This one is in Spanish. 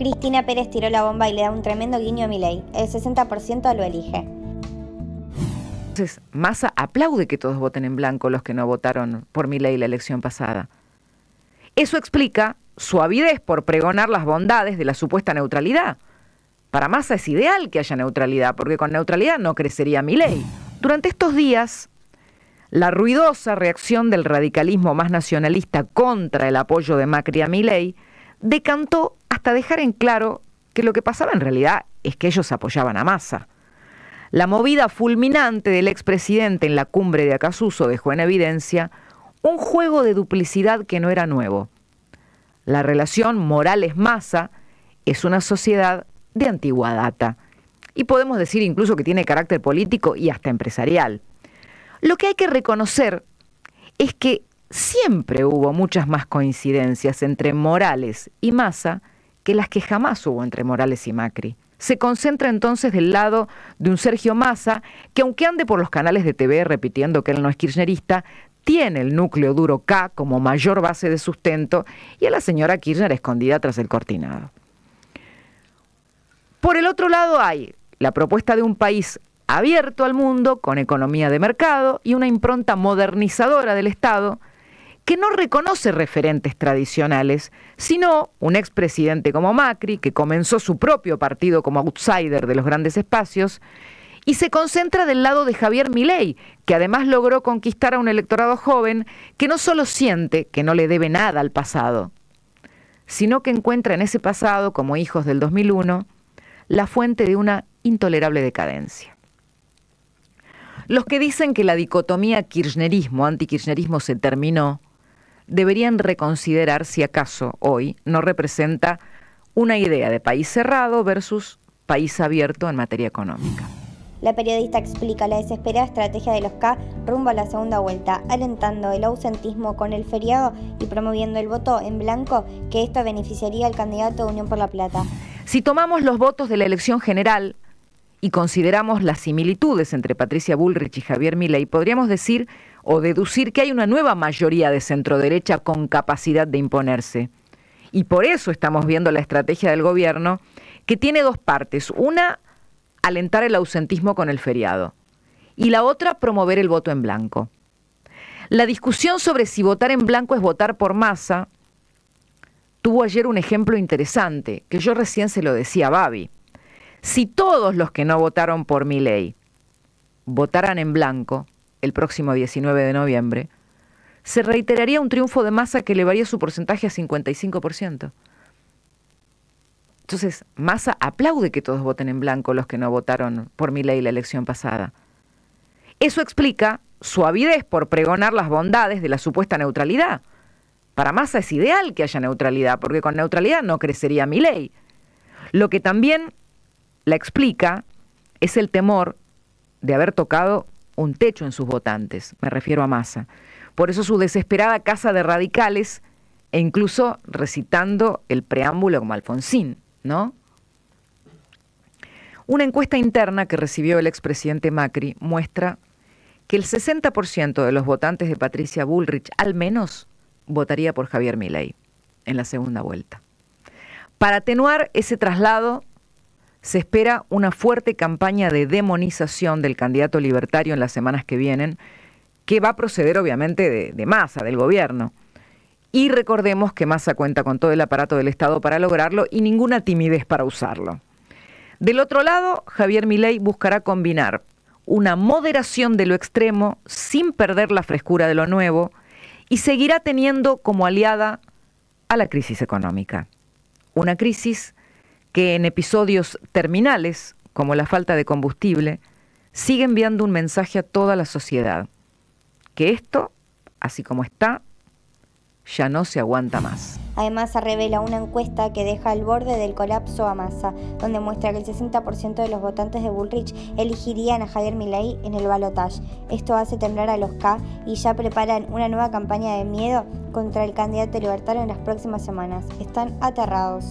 Cristina Pérez tiró la bomba y le da un tremendo guiño a Milei. El 60% lo elige. Entonces, Massa aplaude que todos voten en blanco los que no votaron por Milei la elección pasada. Eso explica su avidez por pregonar las bondades de la supuesta neutralidad. Para Massa es ideal que haya neutralidad, porque con neutralidad no crecería Milei. Durante estos días, la ruidosa reacción del radicalismo más nacionalista contra el apoyo de Macri a Milei decantó hasta dejar en claro que lo que pasaba en realidad es que ellos apoyaban a Massa. La movida fulminante del expresidente en la cumbre de Acasuso dejó en evidencia un juego de duplicidad que no era nuevo. La relación Morales-Massa es una sociedad de antigua data y podemos decir incluso que tiene carácter político y hasta empresarial. Lo que hay que reconocer es que siempre hubo muchas más coincidencias entre Morales y Massa que las que jamás hubo entre Morales y Macri. Se concentra entonces del lado de un Sergio Massa que aunque ande por los canales de TV repitiendo que él no es kirchnerista, tiene el núcleo duro K como mayor base de sustento y a la señora Kirchner escondida tras el cortinado. Por el otro lado hay la propuesta de un país abierto al mundo, con economía de mercado y una impronta modernizadora del Estado, que no reconoce referentes tradicionales, sino un expresidente como Macri, que comenzó su propio partido como outsider de los grandes espacios, y se concentra del lado de Javier Milei, que además logró conquistar a un electorado joven que no solo siente que no le debe nada al pasado, sino que encuentra en ese pasado, como hijos del 2001, la fuente de una intolerable decadencia. Los que dicen que la dicotomía kirchnerismo-antikirchnerismo se terminó, deberían reconsiderar si acaso hoy no representa una idea de país cerrado versus país abierto en materia económica. La periodista explica la desesperada estrategia de los K rumbo a la segunda vuelta, alentando el ausentismo con el feriado y promoviendo el voto en blanco, que esto beneficiaría al candidato de Unión por la Plata. Si tomamos los votos de la elección general y consideramos las similitudes entre Patricia Bullrich y Javier Milei, podríamos decir o deducir que hay una nueva mayoría de centroderecha con capacidad de imponerse. Y por eso estamos viendo la estrategia del gobierno, que tiene dos partes. Una, alentar el ausentismo con el feriado. Y la otra, promover el voto en blanco. La discusión sobre si votar en blanco es votar por masa tuvo ayer un ejemplo interesante, que yo recién se lo decía a Babi. Si todos los que no votaron por mi ley votaran en blanco, el próximo 19 de noviembre, se reiteraría un triunfo de Massa que elevaría su porcentaje a 55%. Entonces, Massa aplaude que todos voten en blanco los que no votaron por mi ley la elección pasada. Eso explica su avidez por pregonar las bondades de la supuesta neutralidad. Para Massa es ideal que haya neutralidad, porque con neutralidad no crecería mi ley. Lo que también la explica es el temor de haber tocado un techo en sus votantes, me refiero a Massa. Por eso su desesperada casa de radicales e incluso recitando el preámbulo como Alfonsín, ¿no? Una encuesta interna que recibió el expresidente Macri muestra que el 60% de los votantes de Patricia Bullrich al menos votaría por Javier Milei en la segunda vuelta. Para atenuar ese traslado, se espera una fuerte campaña de demonización del candidato libertario en las semanas que vienen, que va a proceder obviamente de, de Massa, del gobierno. Y recordemos que Massa cuenta con todo el aparato del Estado para lograrlo y ninguna timidez para usarlo. Del otro lado, Javier Milei buscará combinar una moderación de lo extremo sin perder la frescura de lo nuevo y seguirá teniendo como aliada a la crisis económica. Una crisis que en episodios terminales, como la falta de combustible, sigue enviando un mensaje a toda la sociedad, que esto, así como está, ya no se aguanta más. Además, se revela una encuesta que deja al borde del colapso a Massa, donde muestra que el 60% de los votantes de Bullrich elegirían a Javier Milei en el balotaje. Esto hace temblar a los K y ya preparan una nueva campaña de miedo contra el candidato libertario en las próximas semanas. Están aterrados.